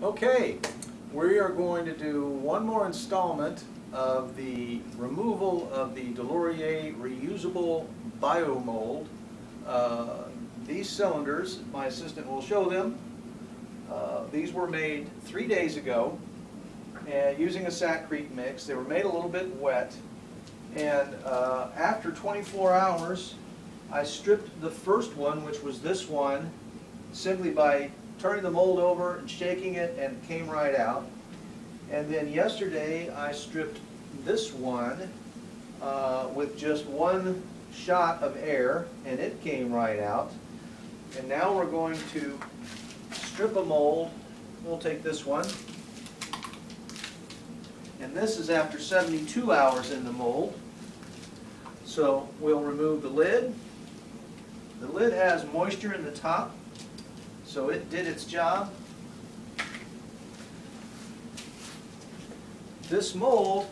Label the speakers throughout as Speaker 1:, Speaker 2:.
Speaker 1: Okay, we are going to do one more installment of the removal of the Deslauriers reusable biomold. Uh, These cylinders, my assistant will show them. Uh, These were made three days ago and using a Sakrete mix. They were made a little bit wet. And uh, after 24 hours, I stripped the first one, which was this one, simply by turning the mold over and shaking it and it came right out. And then yesterday I stripped this one uh, with just one shot of air and it came right out. And now we're going to strip a mold. We'll take this one. And this is after 72 hours in the mold. So we'll remove the lid. The lid has moisture in the top, so it did its job. This mold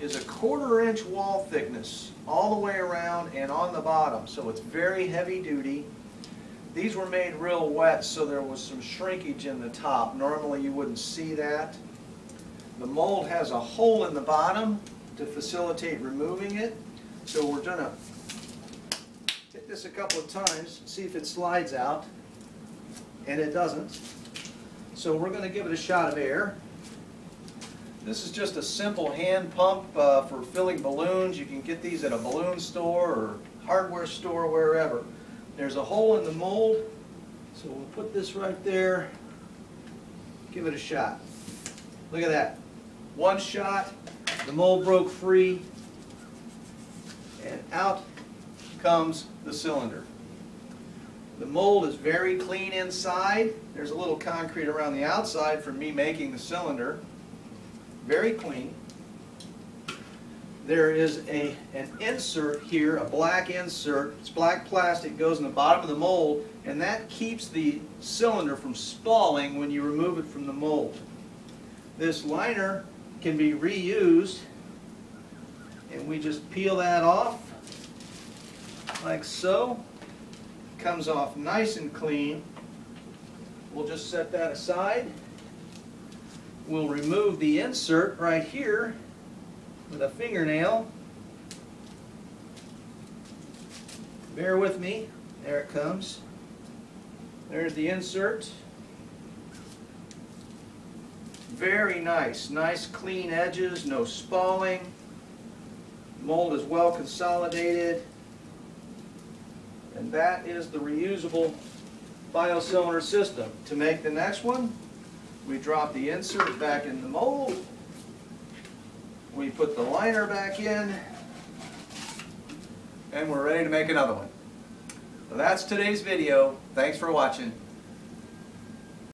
Speaker 1: is a quarter inch wall thickness all the way around and on the bottom, so it's very heavy duty. These were made real wet, so there was some shrinkage in the top. Normally you wouldn't see that. The mold has a hole in the bottom to facilitate removing it, so we're gonna hit this a couple of times, see if it slides out, and it doesn't. So we're going to give it a shot of air. This is just a simple hand pump uh, for filling balloons. You can get these at a balloon store or hardware store, wherever. There's a hole in the mold, so we'll put this right there, give it a shot. Look at that. One shot, the mold broke free, and out comes the cylinder. The mold is very clean inside. There's a little concrete around the outside from me making the cylinder. Very clean. There is a, an insert here, a black insert. It's black plastic, goes in the bottom of the mold, and that keeps the cylinder from spalling when you remove it from the mold. This liner can be reused, and we just peel that off like so. Comes off nice and clean. We'll just set that aside. We'll remove the insert right here with a fingernail. Bear with me. There it comes. There's the insert. Very nice. Nice clean edges, no spalling. Mold is well consolidated. And that is the reusable biocylinder system. To make the next one, we drop the insert back in the mold. We put the liner back in. And we're ready to make another one. That's today's video. Thanks for watching.